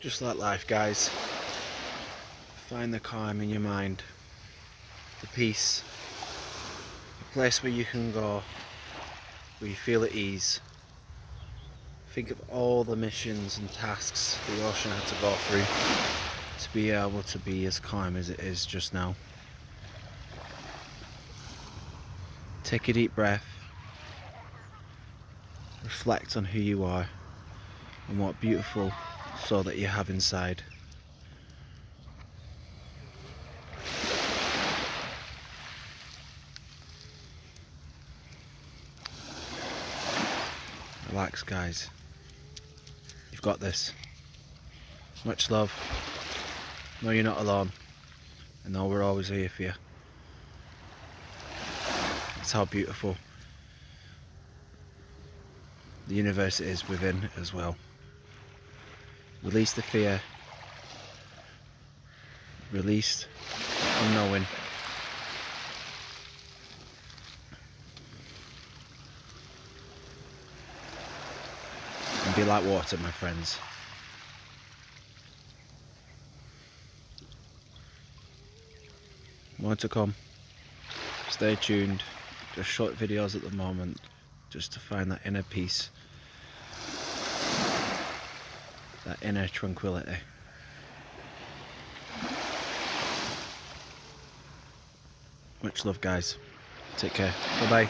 Just like life, guys. Find the calm in your mind, the peace, a place where you can go, where you feel at ease. Think of all the missions and tasks the ocean had to go through to be able to be as calm as it is just now. Take a deep breath, reflect on who you are and what beautiful soul that you have inside. Relax, guys. You've got this. Much love. No, you're not alone. And know we're always here for you. That's how beautiful the universe is within as well. Release the fear. Release unknowing. And be like water, my friends. More to come. Stay tuned. Just short videos at the moment, just to find that inner peace, that inner tranquility. Much love, guys. Take care. Bye bye.